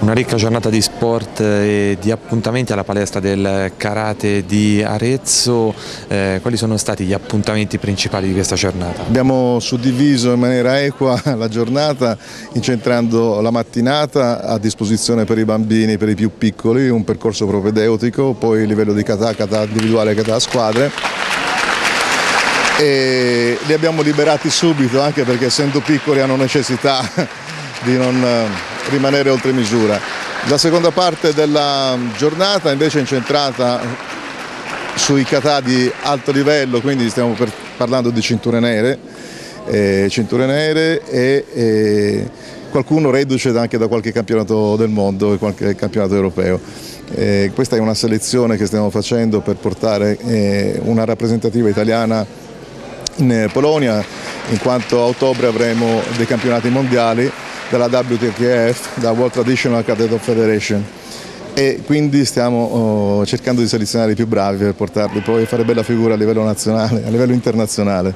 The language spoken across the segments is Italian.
Una ricca giornata di sport e di appuntamenti alla palestra del karate di Arezzo. Eh, quali sono stati gli appuntamenti principali di questa giornata? Abbiamo suddiviso in maniera equa la giornata incentrando la mattinata a disposizione per i bambini, per i più piccoli, un percorso propedeutico, poi il livello di kata, kata individuale kata a squadre e li abbiamo liberati subito anche perché essendo piccoli hanno necessità di non rimanere oltre misura. La seconda parte della giornata invece è incentrata sui kata di alto livello, quindi stiamo parlando di cinture nere, eh, cinture nere e, e, qualcuno reduce anche da qualche campionato del mondo e qualche campionato europeo. Eh, questa è una selezione che stiamo facendo per portare eh, una rappresentativa italiana in Polonia, in quanto a ottobre avremo dei campionati mondiali dalla WTKF, da World Traditional Cadet Federation e quindi stiamo oh, cercando di selezionare i più bravi per portarli poi a fare bella figura a livello nazionale, a livello internazionale.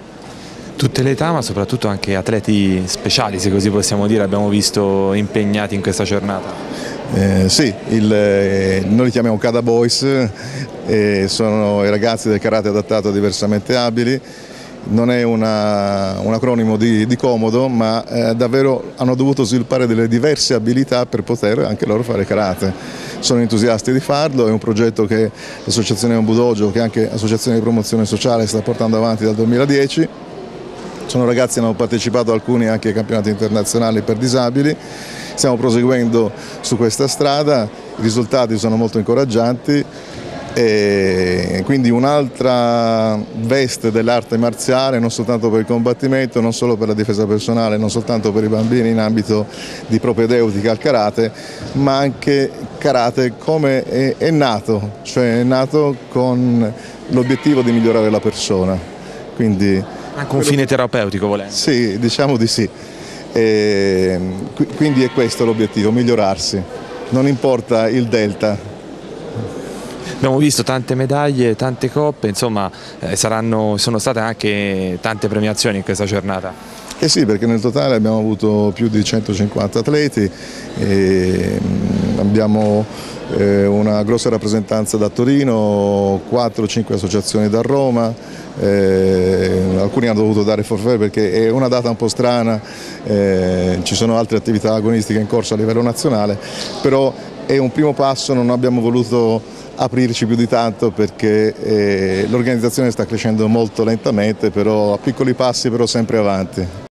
Tutte le età ma soprattutto anche atleti speciali se così possiamo dire abbiamo visto impegnati in questa giornata. Eh, sì, il, eh, noi li chiamiamo Kada Boys, eh, sono i ragazzi del karate adattato a diversamente abili non è una, un acronimo di, di comodo, ma eh, davvero hanno dovuto sviluppare delle diverse abilità per poter anche loro fare karate. Sono entusiasti di farlo, è un progetto che l'associazione Ambudojo, che è anche associazione di promozione sociale, sta portando avanti dal 2010. Sono ragazzi che hanno partecipato alcuni anche ai campionati internazionali per disabili. Stiamo proseguendo su questa strada, i risultati sono molto incoraggianti e quindi un'altra veste dell'arte marziale non soltanto per il combattimento, non solo per la difesa personale, non soltanto per i bambini in ambito di propedeutica al karate, ma anche karate come è, è nato, cioè è nato con l'obiettivo di migliorare la persona. Quindi, anche un fine terapeutico volendo? Sì, diciamo di sì. E, quindi è questo l'obiettivo, migliorarsi. Non importa il delta, Abbiamo visto tante medaglie, tante coppe, insomma eh, saranno, sono state anche tante premiazioni in questa giornata. Eh sì, perché nel totale abbiamo avuto più di 150 atleti, mm, abbiamo eh, una grossa rappresentanza da Torino, 4-5 associazioni da Roma, eh, alcuni hanno dovuto dare forfè perché è una data un po' strana, eh, ci sono altre attività agonistiche in corso a livello nazionale, però è un primo passo, non abbiamo voluto aprirci più di tanto perché eh, l'organizzazione sta crescendo molto lentamente, però a piccoli passi però sempre avanti.